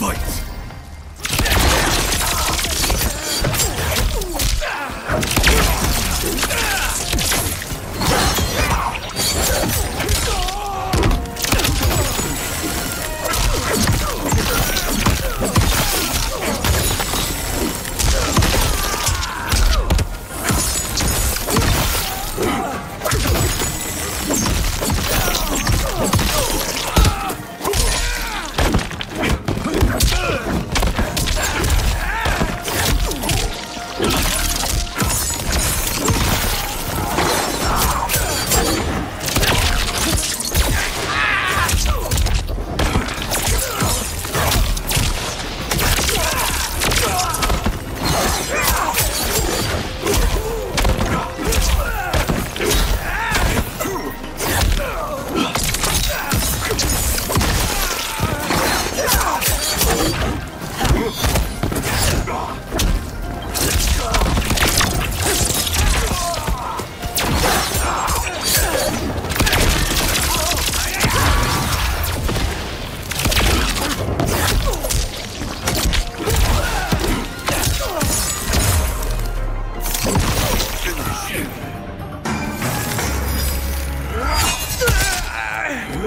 Fight!